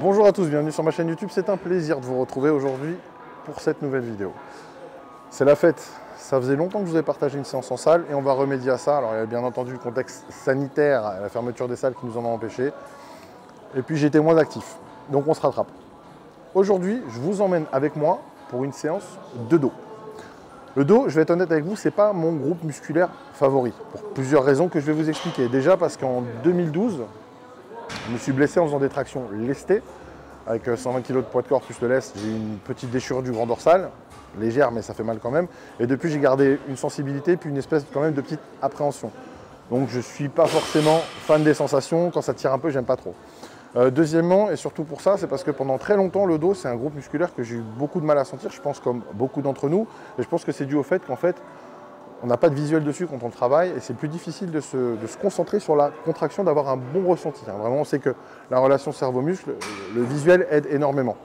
Bonjour à tous, bienvenue sur ma chaîne YouTube. C'est un plaisir de vous retrouver aujourd'hui pour cette nouvelle vidéo. C'est la fête. Ça faisait longtemps que je vous ai partagé une séance en salle et on va remédier à ça. Alors il y a bien entendu le contexte sanitaire, la fermeture des salles qui nous en a empêché. Et puis j'étais moins actif. Donc on se rattrape. Aujourd'hui, je vous emmène avec moi pour une séance de dos. Le dos, je vais être honnête avec vous, ce n'est pas mon groupe musculaire favori. Pour plusieurs raisons que je vais vous expliquer. Déjà parce qu'en 2012, je me suis blessé en faisant des tractions lestées. Avec 120 euh, kg de poids de corps plus le lest, j'ai eu une petite déchirure du grand dorsal, légère mais ça fait mal quand même. Et depuis j'ai gardé une sensibilité puis une espèce quand même de petite appréhension. Donc je ne suis pas forcément fan des sensations, quand ça tire un peu j'aime pas trop. Euh, deuxièmement, et surtout pour ça, c'est parce que pendant très longtemps, le dos, c'est un groupe musculaire que j'ai eu beaucoup de mal à sentir, je pense comme beaucoup d'entre nous. Et je pense que c'est dû au fait qu'en fait, on n'a pas de visuel dessus quand on le travaille et c'est plus difficile de se, concentrer sur la contraction, d'avoir un bon ressenti. Hein. Vraiment, on sait que la relation cerveau-muscle, le visuel aide énormément.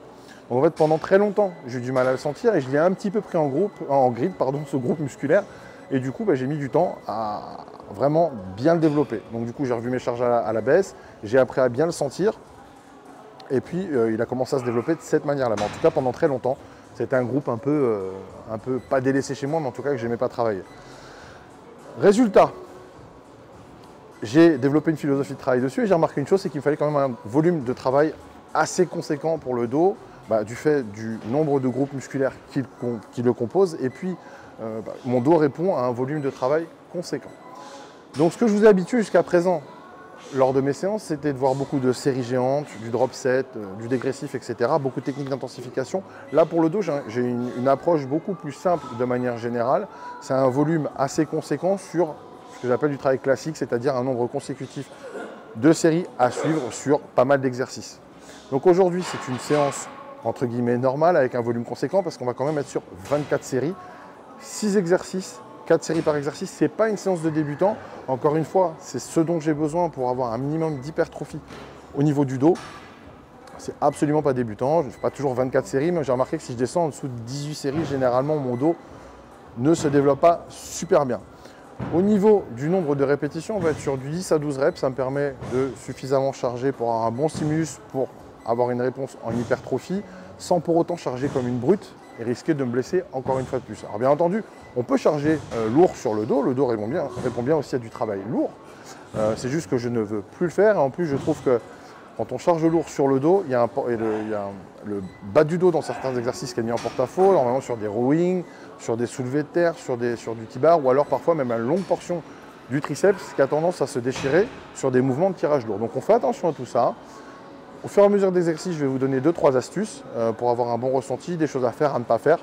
en fait, pendant très longtemps, j'ai eu du mal à le sentir et je l'ai un petit peu pris en, groupe, en grid, pardon, ce groupe musculaire. Et du coup, bah, j'ai mis du temps à vraiment bien le développer. Donc du coup, j'ai revu mes charges à la, baisse, j'ai appris à bien le sentir. Et puis, euh, il a commencé à se développer de cette manière-là. En tout cas, pendant très longtemps, c'était un groupe un peu, euh, un peu, pas délaissé chez moi, mais en tout cas que je n'aimais pas travailler. Résultat, j'ai développé une philosophie de travail dessus et j'ai remarqué une chose, c'est qu'il fallait quand même un volume de travail assez conséquent pour le dos, bah, du fait du nombre de groupes musculaires qui, le composent, et puis euh, bah, mon dos répond à un volume de travail conséquent. Donc ce que je vous ai habitué jusqu'à présent lors de mes séances, c'était de voir beaucoup de séries géantes, du drop set, euh, du dégressif, etc. Beaucoup de techniques d'intensification. Là, pour le dos, j'ai une, approche beaucoup plus simple de manière générale. C'est un volume assez conséquent sur ce que j'appelle du travail classique, c'est-à-dire un nombre consécutif de séries à suivre sur pas mal d'exercices. Donc aujourd'hui, c'est une séance entre guillemets normale avec un volume conséquent parce qu'on va quand même être sur 24 séries, 6 exercices 4 séries par exercice, ce n'est pas une séance de débutant. Encore une fois, c'est ce dont j'ai besoin pour avoir un minimum d'hypertrophie au niveau du dos. C'est absolument pas débutant, je ne fais pas toujours 24 séries, mais j'ai remarqué que si je descends en dessous de 18 séries, généralement mon dos ne se développe pas super bien. Au niveau du nombre de répétitions, on va être sur du 10 à 12 reps. Ça me permet de suffisamment charger pour avoir un bon stimulus, pour avoir une réponse en hypertrophie, sans pour autant charger comme une brute et risquer de me blesser encore une fois de plus. Alors bien entendu, on peut charger euh, lourd sur le dos, le dos répond bien, aussi à du travail lourd. Euh, c'est juste que je ne veux plus le faire en plus je trouve que quand on charge lourd sur le dos, il y a, le, bas du dos dans certains exercices qui est mis en porte-à-faux, normalement sur des rowing, sur des soulevés de terre, sur, du T-bar ou alors parfois même une longue portion du triceps qui a tendance à se déchirer sur des mouvements de tirage lourd. Donc on fait attention à tout ça. Au fur et à mesure des exercices, je vais vous donner 2-3 astuces euh, pour avoir un bon ressenti, des choses à faire, à ne pas faire.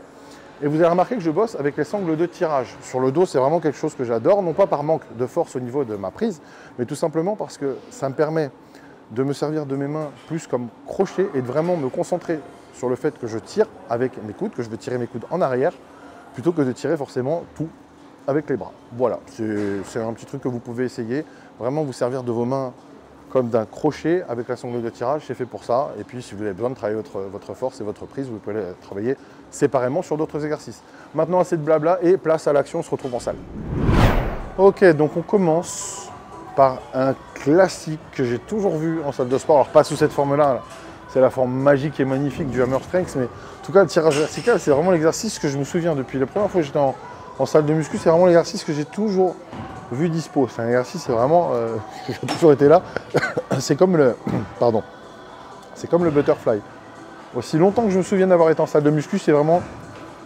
Et vous allez remarquer que je bosse avec les sangles de tirage. Sur le dos, c'est vraiment quelque chose que j'adore, non pas par manque de force au niveau de ma prise, mais tout simplement parce que ça me permet de me servir de mes mains plus comme crochet et de vraiment me concentrer sur le fait que je tire avec mes coudes, que je veux tirer mes coudes en arrière, plutôt que de tirer forcément tout avec les bras. Voilà, c'est un petit truc que vous pouvez essayer. Vraiment vous servir de vos mains comme d'un crochet avec la sangle de tirage, c'est fait pour ça. Et puis si vous avez besoin de travailler votre, force et votre prise, vous pouvez travailler séparément sur d'autres exercices. Maintenant assez de blabla et place à l'action, on se retrouve en salle. Ok, donc on commence par un classique que j'ai toujours vu en salle de sport, alors pas sous cette forme-là, c'est la forme magique et magnifique du hammer strength, mais en tout cas le tirage vertical, c'est vraiment l'exercice que je me souviens depuis la première fois que j'étais en, salle de muscu, c'est vraiment l'exercice que j'ai toujours vu dispo. C'est un exercice, c'est vraiment, euh, j'ai toujours été là. c'est comme le, pardon, c'est comme le butterfly. Aussi longtemps que je me souviens d'avoir été en salle de muscu, c'est vraiment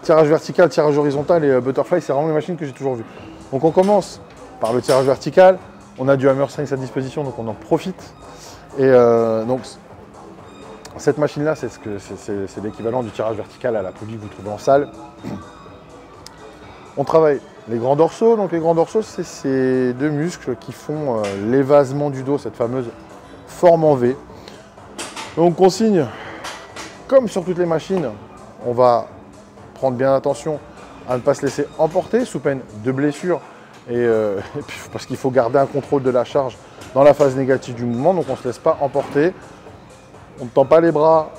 tirage vertical, tirage horizontal et euh, butterfly, c'est vraiment les machines que j'ai toujours vues. Donc on commence par le tirage vertical. On a du hammer strength à disposition, donc on en profite. Et euh, donc cette machine-là, c'est ce l'équivalent du tirage vertical à la poulie que vous trouvez en salle. On travaille les grands dorsaux. Donc les grands dorsaux, c'est ces deux muscles qui font euh, l'évasement du dos, cette fameuse forme en V. Donc consigne, comme sur toutes les machines, on va prendre bien attention à ne pas se laisser emporter sous peine de blessure euh, parce qu'il faut garder un contrôle de la charge dans la phase négative du mouvement, donc on ne se laisse pas emporter. On ne tend pas les bras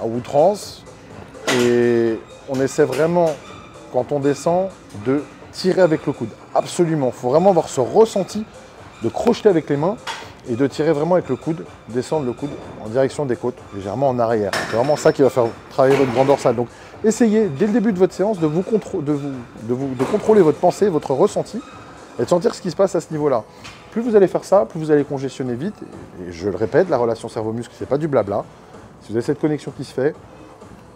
à outrance et on essaie vraiment, quand on descend, de tirer avec le coude. Absolument. Il faut vraiment avoir ce ressenti de crocheter avec les mains et de tirer vraiment avec le coude, descendre le coude en direction des côtes, légèrement en arrière. C'est vraiment ça qui va faire travailler votre grand dorsal. Donc essayez dès le début de votre séance de, vous, contrôler votre pensée, votre ressenti et de sentir ce qui se passe à ce niveau-là. Plus vous allez faire ça, plus vous allez congestionner vite. Et je le répète, la relation cerveau-muscle, c'est pas du blabla. Si vous avez cette connexion qui se fait,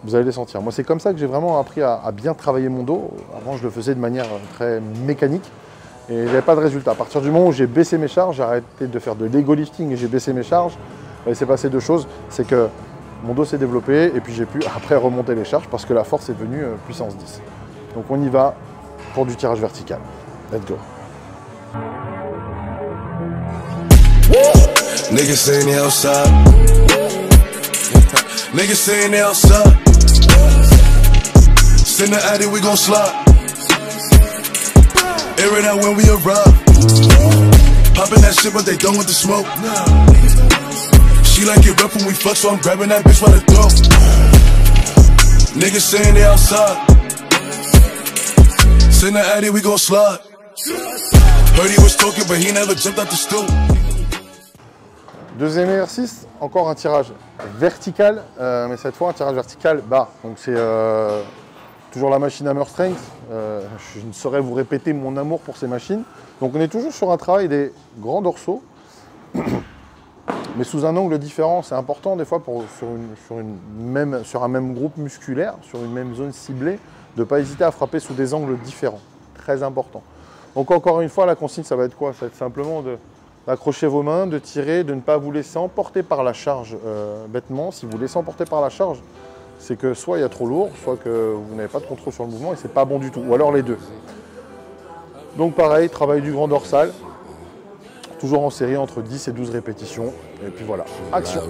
vous allez les sentir. Moi, c'est comme ça que j'ai vraiment appris à, à, bien travailler mon dos. Avant, je le faisais de manière très mécanique et j'avais pas de résultat. À partir du moment où j'ai baissé mes charges, j'ai arrêté de faire de l'ego lifting et j'ai baissé mes charges, il s'est passé deux choses. C'est que mon dos s'est développé et puis j'ai pu après remonter les charges parce que la force est venue euh, puissance 10. Donc on y va pour du tirage vertical. Let's go. Air it out when we arrive. Popping that shit, but they done with the smoke. She like it rough when we fuck, so I'm grabbing that bitch by the throat. Niggas saying they outside. Send the addy, we gon' slide. Heard he was talking, but he never jumped out the stool. Deuxième exercice, encore un tirage vertical, euh, mais cette fois un tirage vertical bas. Donc c'est euh, toujours la machine Hammer Strength. Euh, je ne saurais vous répéter mon amour pour ces machines. Donc on est toujours sur un travail des grands dorsaux, mais sous un angle différent. C'est important des fois pour, sur, une, même, sur un même groupe musculaire, sur une même zone ciblée, de ne pas hésiter à frapper sous des angles différents. Très important. Donc encore une fois, la consigne, ça va être quoi? Ça va être simplement d'accrocher vos mains, de tirer, de ne pas vous laisser emporter par la charge euh, bêtement. Si vous laissez emporter par la charge, c'est que soit il y a trop lourd, soit que vous n'avez pas de contrôle sur le mouvement et c'est pas bon du tout, ou alors les deux. Donc pareil, travail du grand dorsal, toujours en série entre 10 et 12 répétitions, et puis voilà, action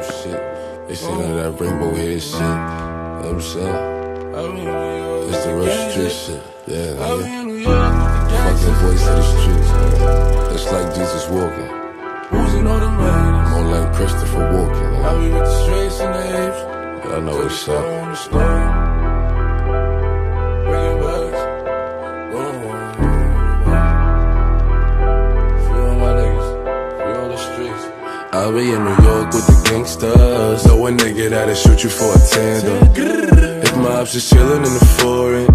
like Jesus walking. Oozing on the man. More like Christopher walking. I be with the streets and the apes. Yeah, I know what's up. On the stone. Bringing bags. I'll be in New York with the gangsters. Know a nigga that'll shoot you for a tandem. If my ops is chillin' in the foreign,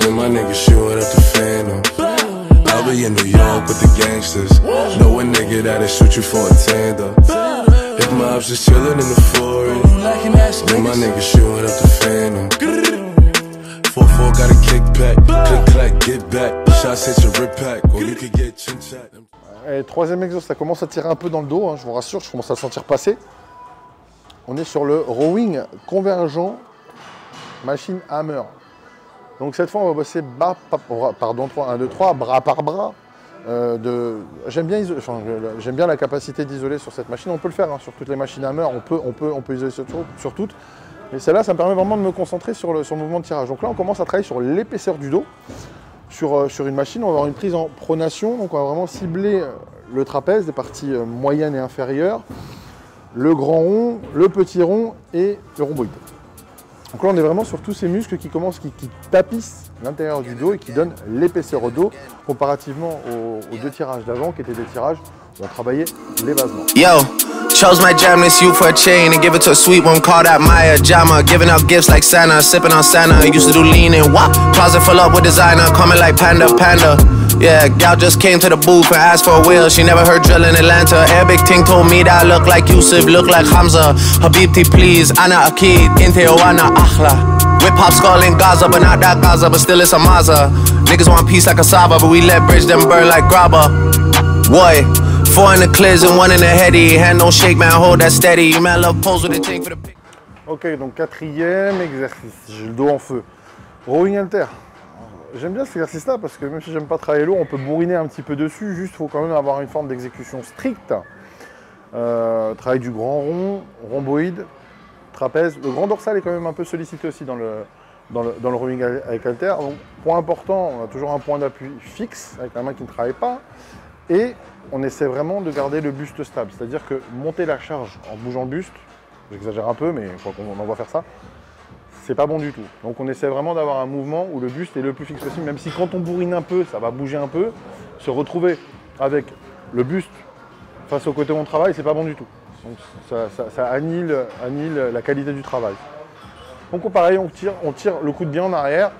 then my nigga shooting up the phantom. I'll be in New York with the gangsters. Know a nigga that'll shoot you for a tender. If my ops just chillin' in the foreign, then my nigga shooting up the phantom. 4-4 got a kickback, click clack, get back. Shots hit your rip pack, or you could get chin chat. Et troisième exo, ça commence à tirer un peu dans le dos, hein, je vous rassure, je commence à le sentir passer. On est sur le rowing convergent machine hammer. Donc cette fois, on va bosser bas, pardon, 3, 1, 2, 3, bras par bras. Euh, J'aime bien, la capacité d'isoler sur cette machine. On peut le faire hein, sur toutes les machines Hammer, on peut, on peut, on peut isoler sur, toutes. Mais celle-là, ça me permet vraiment de me concentrer sur le, mouvement de tirage. Donc là, on commence à travailler sur l'épaisseur du dos. Sur, euh, une machine, on va avoir une prise en pronation. Donc on va vraiment cibler euh, le trapèze, les parties moyennes et inférieures, le grand rond, le petit rond et le rhomboïde. Donc là, on est vraiment sur tous ces muscles qui commencent, qui tapissent l'intérieur du dos et qui donnent l'épaisseur au dos comparativement aux, aux deux tirages d'avant qui étaient des tirages où on travaillait l'évasement. Chose my jam this you for a chain and give it to a sweet one called out Maya Jama. Giving out gifts like Santa, sipping on Santa. Used to do lean and wop. Closet full up with designer, coming like Panda Panda. Yeah, gal just came to the booth and asked for a wheel. She never heard drill in Atlanta. Arabic ting told me that I look like Yusuf, look like Hamza. Habibti, please. Ana Akid, Inte Oana Akhla. Whip hop skull in Gaza, but not that Gaza, but still it's a Maza. Niggas want peace like a Saba, but we let bridge them burn like grabba. Boy, four in the clears and one in the heady. Hand don't shake, man, hold that steady. Man, love pose with a ting for the pick. Ok, donc quatrième exercice. J'ai le dos en feu. Rowing alter. J'aime bien cet exercice-là parce que même si j'aime pas travailler lourd, on peut bourriner un petit peu dessus. Juste, faut quand même avoir une forme d'exécution stricte. Euh, travail du grand rond, rhomboïde, trapèze. Le grand dorsal est quand même un peu sollicité aussi dans le, dans le, dans le rowing avec halter. Donc, point important, on a toujours un point d'appui fixe avec la main qui ne travaille pas. Et on essaie vraiment de garder le buste stable. C'est-à-dire que monter la charge en bougeant le buste, j'exagère un peu, mais on en voit faire ça, c'est pas bon du tout. Donc on essaie vraiment d'avoir un mouvement où le buste est le plus fixe possible, même si quand on bourrine un peu, ça va bouger un peu. Se retrouver avec le buste face au côté où on travaille, c'est pas bon du tout. Donc ça, annule, la qualité du travail. Donc pareil, on tire, le coup de bien en arrière.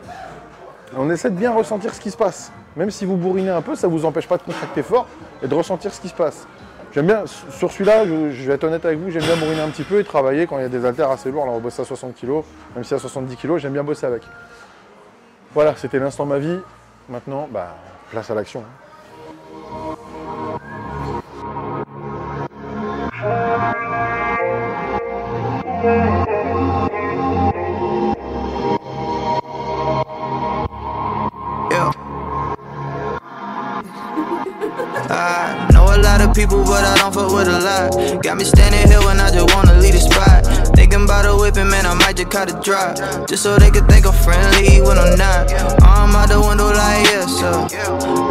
on essaie de bien ressentir ce qui se passe. Même si vous bourrinez un peu, ça ne vous empêche pas de contracter fort et de ressentir ce qui se passe. J'aime bien, sur celui-là, je, vais être honnête avec vous, j'aime bien bourriner un petit peu et travailler quand il y a des haltères assez lourds. Alors on bosse à 60 kg, même si à 70 kg, j'aime bien bosser avec. Voilà, c'était l'instant ma vie. Maintenant, bah, place à l'action. Hein. people, but I don't fuck with a lot. Got me standing here when I just wanna leave the spot. Thinking about a whipping, man, I might just cut a drop. Just so they could think I'm friendly when I'm not. Arm out the window like yes, sir.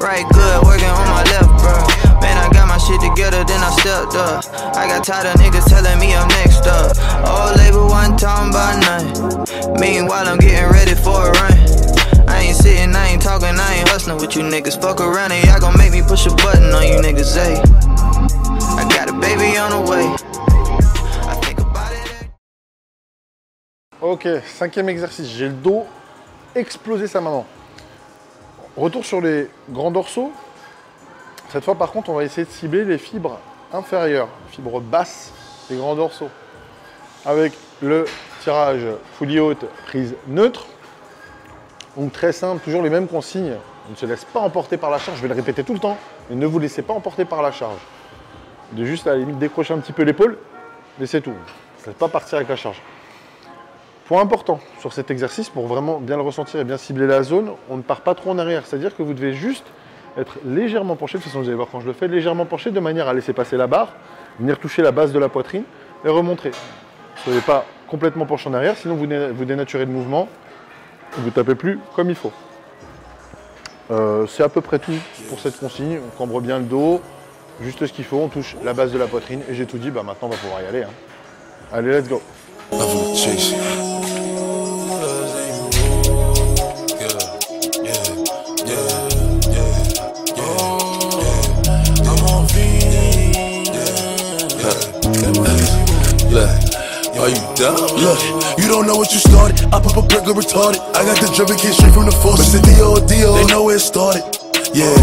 Right, good, working on my left, bro. Man, I got my shit together, then I stepped up. I got tired of niggas telling me I'm next up. Old label one time by nothing. Meanwhile, I'm getting ready for a run. Ok, cinquième exercice. J'ai le dos explosé sa maman. Retour sur les grands dorsaux. Cette fois, par contre, on va essayer de cibler les fibres inférieures, fibres basses des grands dorsaux. Avec le tirage fully haute, prise neutre. Donc très simple, toujours les mêmes consignes. On ne se laisse pas emporter par la charge. Je vais le répéter tout le temps, mais ne vous laissez pas emporter par la charge de juste à la limite décrocher un petit peu l'épaule, mais c'est tout. Ne pas partir avec la charge. Point important sur cet exercice, pour vraiment bien le ressentir et bien cibler la zone, on ne part pas trop en arrière. C'est-à-dire que vous devez juste être légèrement penché, de toute façon vous allez voir quand je le fais, légèrement penché de manière à laisser passer la barre, venir toucher la base de la poitrine et remontrer. Ne soyez pas complètement penché en arrière, sinon vous dénaturez le mouvement, vous ne tapez plus comme il faut. Euh, c'est à peu près tout pour cette consigne. On cambre bien le dos, Juste ce qu'il faut, on touche la base de la poitrine et j'ai tout dit, bah maintenant on va pouvoir y aller. Hein. Allez, let's go. Are you dumb? Look, you I a got the driven kid straight from the force. But it's the deal, deal. They know it started. Yeah,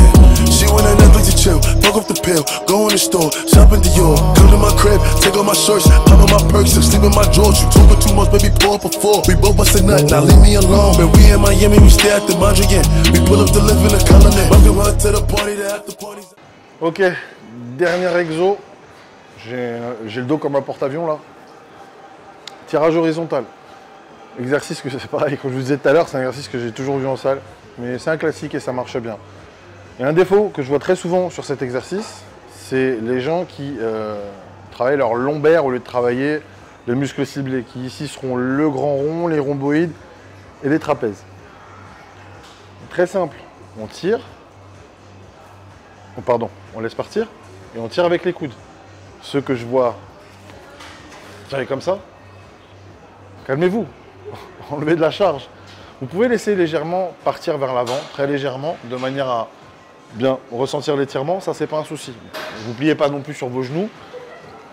she want a Netflix to chill, fuck off the pill, go in the store, shop in Dior, come to my crib, take off my shirts, pop on my perks, and sleep in my drawers. You talking too much, baby, pour up a four. We both bust a nut, now leave me alone. When we in Miami, we stay at the Mondrian. We pull up the live in the colonnade. Welcome to. Ok, dernier exo. J'ai le dos comme un porte-avions là. Tirage horizontal. Exercice que c'est pareil, comme je vous disais tout à l'heure, c'est un exercice que j'ai toujours vu en salle. Mais c'est un classique et ça marche bien. Et un défaut que je vois très souvent sur cet exercice, c'est les gens qui euh, travaillent leur lombaire au lieu de travailler les muscles ciblés, qui ici seront le grand rond, les rhomboïdes et les trapèzes. Très simple, on tire, oh, pardon, on laisse partir et on tire avec les coudes. Ceux que je vois tirer comme ça, calmez-vous, enlevez de la charge. Vous pouvez laisser légèrement partir vers l'avant, très légèrement, de manière à bien ressentir l'étirement, ça c'est pas un souci. Vous pliez pas non plus sur vos genoux.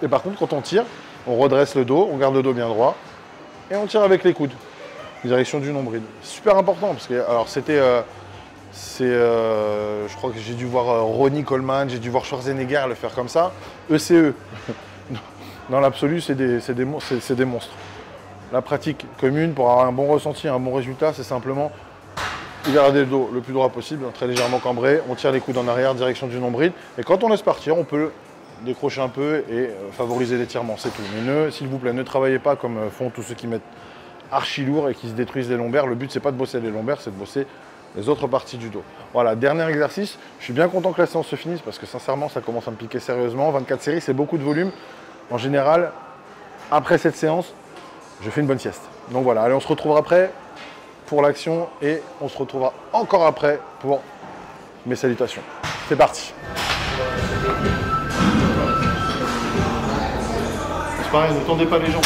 Et par contre, quand on tire, on redresse le dos, on garde le dos bien droit et on tire avec les coudes, direction du nombril. Super important parce que alors c'était, euh, c'est, euh, je crois que j'ai dû voir euh, Ronnie Coleman, j'ai dû voir Schwarzenegger le faire comme ça. ECE. E. Dans l'absolu, c'est des, des, des monstres. La pratique commune pour avoir un bon ressenti, un bon résultat, c'est simplement garder le dos le plus droit possible, très légèrement cambré. On tire les coudes en arrière, direction du nombril. Et quand on laisse partir, on peut décrocher un peu et euh, favoriser l'étirement, c'est tout. Mais s'il vous plaît, ne travaillez pas comme euh, font tous ceux qui mettent archi lourd et qui se détruisent les lombaires. Le but, c'est pas de bosser les lombaires, c'est de bosser les autres parties du dos. Voilà, dernier exercice. Je suis bien content que la séance se finisse parce que sincèrement, ça commence à me piquer sérieusement. 24 séries, c'est beaucoup de volume. En général, après cette séance, je fais une bonne sieste. Donc voilà, allez, on se retrouve après pour l'action et on se retrouvera encore après pour mes salutations. C'est parti C'est pareil, ne tendez pas les gens.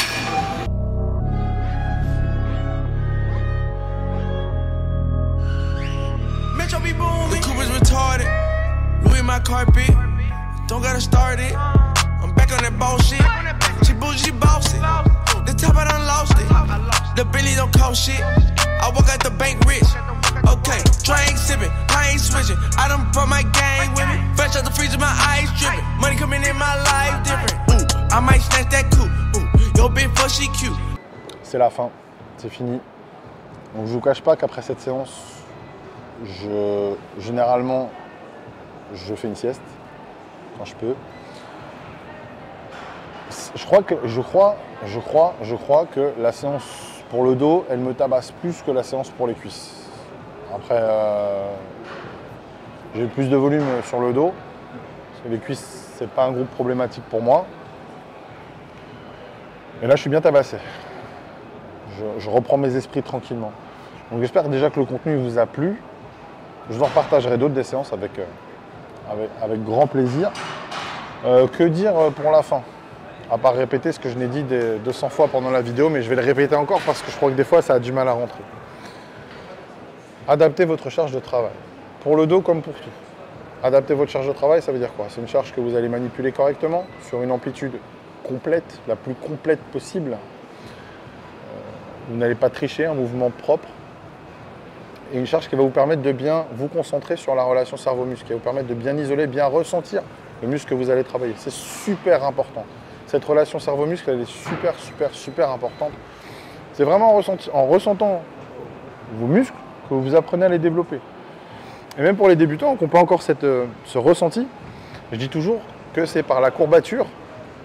Don't gotta start it. The Billy don't cost shit. I walk out the bank rich. Okay, drink sipping, I ain't switching. I done brought my gang with me. Fresh out the freezer, my eyes dripping. Money coming in my life different. Ooh, I might snatch that coupe. Ooh, yo, big for she cute. C'est la fin, c'est fini. Donc je vous cache pas qu'après cette séance, je, généralement, je fais une sieste quand je peux. Je crois que je crois, je crois, je crois que la séance pour le dos, elle me tabasse plus que la séance pour les cuisses. Après, euh, j'ai plus de volume sur le dos. Parce que les cuisses, c'est pas un groupe problématique pour moi. Et là, je suis bien tabassé. Je, reprends mes esprits tranquillement. Donc j'espère déjà que le contenu vous a plu. Je vous en partagerai d'autres des séances avec, euh, grand plaisir. Euh, que dire pour la fin? À part répéter ce que je n'ai dit des 200 fois pendant la vidéo, mais je vais le répéter encore parce que je crois que des fois ça a du mal à rentrer. Adaptez votre charge de travail. Pour le dos comme pour tout. Adapter votre charge de travail, ça veut dire quoi? C'est une charge que vous allez manipuler correctement sur une amplitude complète, la plus complète possible. Euh, Vous n'allez pas tricher, un mouvement propre. Et une charge qui va vous permettre de bien vous concentrer sur la relation cerveau-muscle, qui va vous permettre de bien isoler, bien ressentir le muscle que vous allez travailler. C'est super important. Cette relation cerveau-muscle, est super, super, super importante. C'est vraiment en, ressentant vos muscles que vous apprenez à les développer. Et même pour les débutants, qu'on peut encore cette, euh, ce ressenti, je dis toujours que c'est par la courbature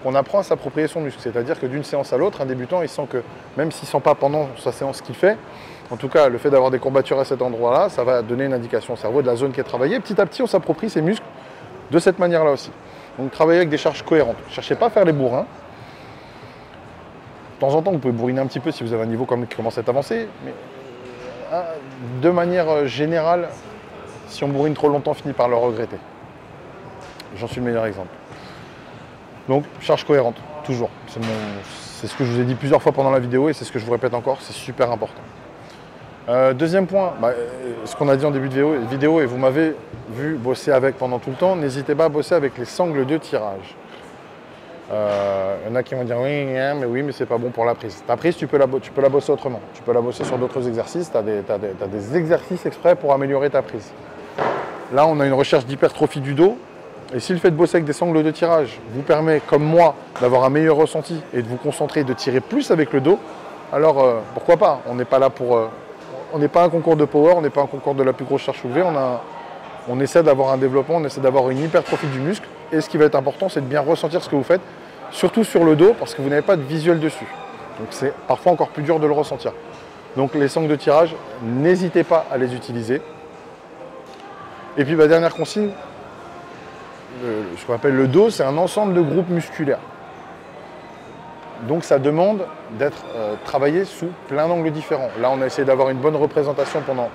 qu'on apprend à s'approprier son muscle. C'est-à-dire que d'une séance à l'autre, un débutant, il sent que, même s'il ne sent pas pendant sa séance ce qu'il fait, en tout cas, le fait d'avoir des courbatures à cet endroit-là, ça va donner une indication au cerveau de la zone qui est travaillée. Petit à petit, on s'approprie ses muscles de cette manière-là aussi. Donc, travaillez avec des charges cohérentes. Cherchez pas à faire les bourrins. De temps en temps, vous pouvez bourriner un petit peu si vous avez un niveau qui commence à être avancé, mais euh, de manière euh, générale, si on bourrine trop longtemps, on finit par le regretter. J'en suis le meilleur exemple. Donc, charge cohérente, toujours. C'est ce que je vous ai dit plusieurs fois pendant la vidéo et c'est ce que je vous répète encore, c'est super important. Euh, deuxième point, bah, euh, ce qu'on a dit en début de vidéo, et vous m'avez vu bosser avec pendant tout le temps, n'hésitez pas à bosser avec les sangles de tirage. Euh, Il y en a qui vont dire oui, hein, mais oui, mais c'est pas bon pour la prise. Ta prise, tu peux la, bosser autrement. Tu peux la bosser sur d'autres exercices. Tu as, des exercices exprès pour améliorer ta prise. Là, on a une recherche d'hypertrophie du dos. Et si le fait de bosser avec des sangles de tirage vous permet, comme moi, d'avoir un meilleur ressenti et de vous concentrer, de tirer plus avec le dos, alors pourquoi pas On n'est pas là pour. On n'est pas un concours de power, on n'est pas un concours de la plus grosse charge soulevée. On, essaie d'avoir un développement, on essaie d'avoir une hypertrophie du muscle. Et ce qui va être important, c'est de bien ressentir ce que vous faites, surtout sur le dos, parce que vous n'avez pas de visuel dessus. Donc c'est parfois encore plus dur de le ressentir. Donc les sangles de tirage, n'hésitez pas à les utiliser. Et puis ma dernière consigne, ce qu'on appelle le dos, c'est un ensemble de groupes musculaires. Donc ça demande d'être euh, travaillé sous plein d'angles différents. Là, on a essayé d'avoir une bonne représentation pendant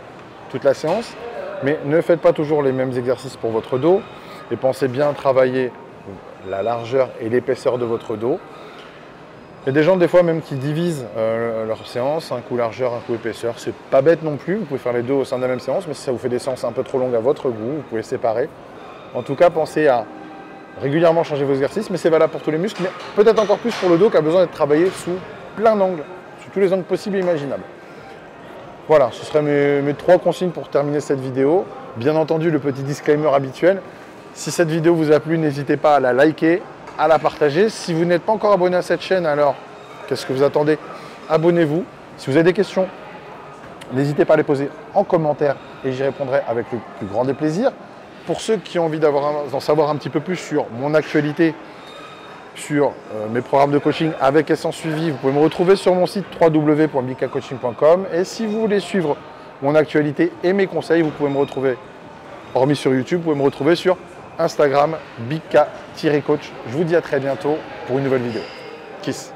toute la séance, mais ne faites pas toujours les mêmes exercices pour votre dos et pensez bien travailler la largeur et l'épaisseur de votre dos. Il y a des gens des fois même qui divisent euh, leur séance, un coup largeur, un coup épaisseur. C'est pas bête non plus, vous pouvez faire les deux au sein de la même séance, mais si ça vous fait des séances un peu trop longues à votre goût, vous pouvez séparer. En tout cas, pensez à régulièrement changer vos exercices, mais c'est valable pour tous les muscles, mais peut-être encore plus pour le dos qui a besoin d'être travaillé sous plein d'angles, sous tous les angles possibles et imaginables. Voilà, ce seraient mes, mes trois consignes pour terminer cette vidéo. Bien entendu, le petit disclaimer habituel. Si cette vidéo vous a plu, n'hésitez pas à la liker, à la partager. Si vous n'êtes pas encore abonné à cette chaîne, alors qu'est-ce que vous attendez? Abonnez-vous. Si vous avez des questions, n'hésitez pas à les poser en commentaire et j'y répondrai avec le plus grand des plaisirs. Pour ceux qui ont envie d'en savoir un petit peu plus sur mon actualité, sur euh, mes programmes de coaching avec Essence Suivi, vous pouvez me retrouver sur mon site www.bikacoaching.com. Et si vous voulez suivre mon actualité et mes conseils, vous pouvez me retrouver, hormis sur YouTube, vous pouvez me retrouver sur Instagram, bika-coach. Je vous dis à très bientôt pour une nouvelle vidéo. Kiss